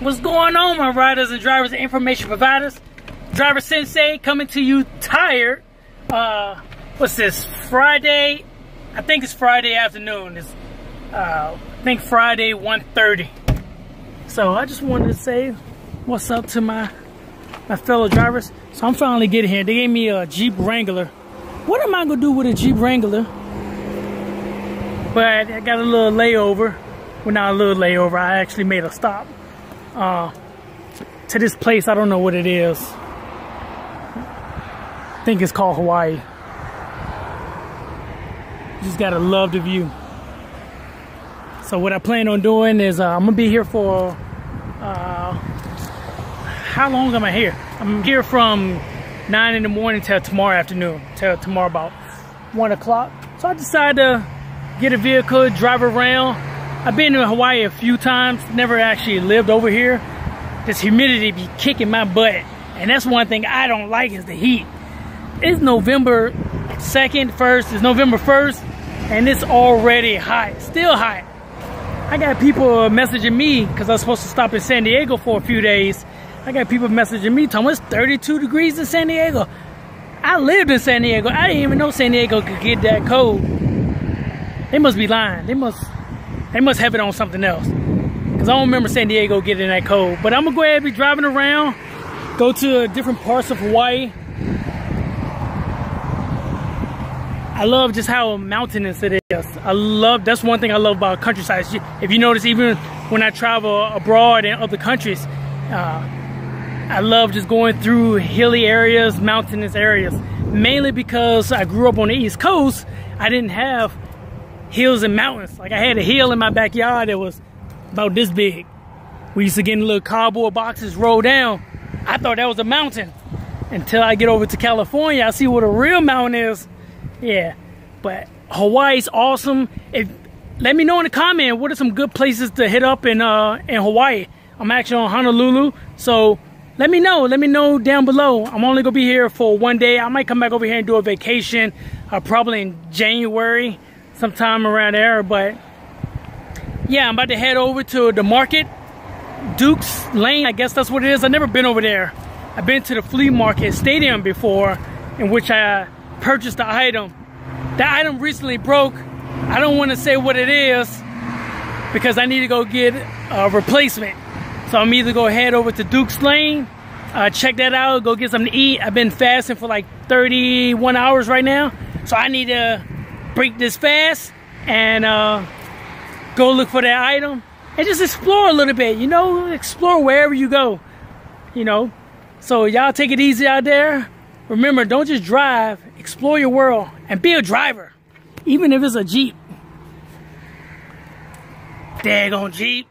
What's going on, my riders and drivers and information providers? Driver Sensei coming to you tired. Uh, what's this? Friday? I think it's Friday afternoon. It's, uh, I think Friday 1.30. So I just wanted to say what's up to my my fellow drivers. So I'm finally getting here. They gave me a Jeep Wrangler. What am I gonna do with a Jeep Wrangler? But I got a little layover. Well, not a little layover. I actually made a stop uh, to this place. I don't know what it is. I think it's called Hawaii. Just gotta love the view. So what I plan on doing is uh, I'm gonna be here for uh, how long am I here? I'm here from nine in the morning till tomorrow afternoon, till tomorrow about one o'clock. So I decided to get a vehicle, drive around, I've been to Hawaii a few times, never actually lived over here. This humidity be kicking my butt. And that's one thing I don't like is the heat. It's November 2nd, 1st, it's November 1st, and it's already hot, still hot. I got people messaging me, because I was supposed to stop in San Diego for a few days. I got people messaging me, telling me it's 32 degrees in San Diego. I lived in San Diego. I didn't even know San Diego could get that cold. They must be lying. They must they must have it on something else. Because I don't remember San Diego getting that cold. But I'm going to go ahead and be driving around. Go to different parts of Hawaii. I love just how mountainous it is. I love, that's one thing I love about countryside. If you notice, even when I travel abroad in other countries, uh, I love just going through hilly areas, mountainous areas. Mainly because I grew up on the East Coast, I didn't have hills and mountains. Like I had a hill in my backyard that was about this big. We used to get in little cardboard boxes, roll down. I thought that was a mountain until I get over to California. I see what a real mountain is. Yeah, but Hawaii's awesome. If let me know in the comment what are some good places to hit up in uh in Hawaii. I'm actually on Honolulu, so let me know. Let me know down below. I'm only gonna be here for one day. I might come back over here and do a vacation, uh, probably in January sometime around there. But yeah, I'm about to head over to the market, Duke's Lane. I guess that's what it is. I've never been over there. I've been to the flea market stadium before, in which I purchased the item. The item recently broke. I don't want to say what it is because I need to go get a replacement. So I'm either go head over to Duke's Lane, uh, check that out, go get something to eat. I've been fasting for like 31 hours right now. So I need to break this fast and uh, go look for that item and just explore a little bit, you know, explore wherever you go, you know. So y'all take it easy out there. Remember, don't just drive, explore your world and be a driver, even if it's a Jeep. Daggone Jeep.